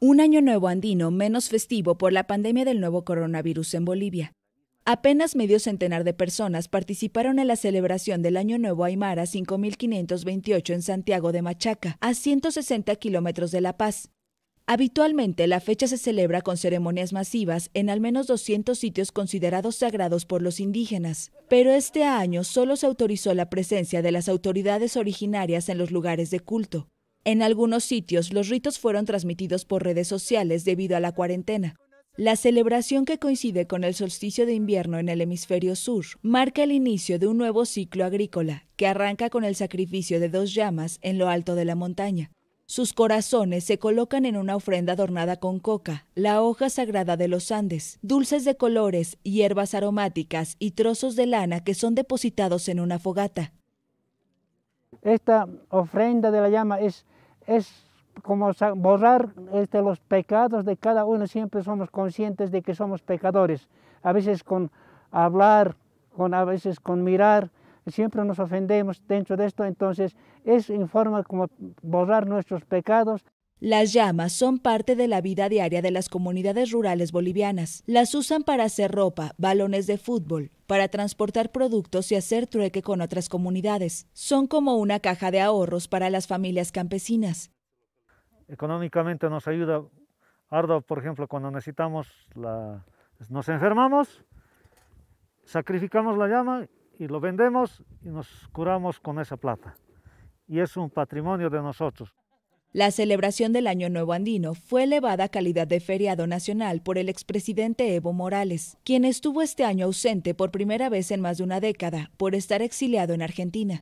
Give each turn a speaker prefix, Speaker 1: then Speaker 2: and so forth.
Speaker 1: Un año nuevo andino menos festivo por la pandemia del nuevo coronavirus en Bolivia. Apenas medio centenar de personas participaron en la celebración del Año Nuevo Aymara 5528 en Santiago de Machaca, a 160 kilómetros de La Paz. Habitualmente la fecha se celebra con ceremonias masivas en al menos 200 sitios considerados sagrados por los indígenas, pero este año solo se autorizó la presencia de las autoridades originarias en los lugares de culto. En algunos sitios los ritos fueron transmitidos por redes sociales debido a la cuarentena. La celebración que coincide con el solsticio de invierno en el hemisferio sur marca el inicio de un nuevo ciclo agrícola que arranca con el sacrificio de dos llamas en lo alto de la montaña. Sus corazones se colocan en una ofrenda adornada con coca, la hoja sagrada de los Andes, dulces de colores, hierbas aromáticas y trozos de lana que son depositados en una fogata.
Speaker 2: Esta ofrenda de la llama es, es como borrar este, los pecados de cada uno, siempre somos conscientes de que somos pecadores. A veces con hablar, con, a veces con mirar, siempre nos ofendemos dentro de esto, entonces es en forma como borrar nuestros pecados.
Speaker 1: Las llamas son parte de la vida diaria de las comunidades rurales bolivianas. Las usan para hacer ropa, balones de fútbol, para transportar productos y hacer trueque con otras comunidades. Son como una caja de ahorros para las familias campesinas
Speaker 3: económicamente nos ayuda arduo, por ejemplo, cuando necesitamos, la, nos enfermamos, sacrificamos la llama y lo vendemos y nos curamos con esa plata. Y es un patrimonio de nosotros.
Speaker 1: La celebración del Año Nuevo Andino fue elevada a calidad de feriado nacional por el expresidente Evo Morales, quien estuvo este año ausente por primera vez en más de una década por estar exiliado en Argentina.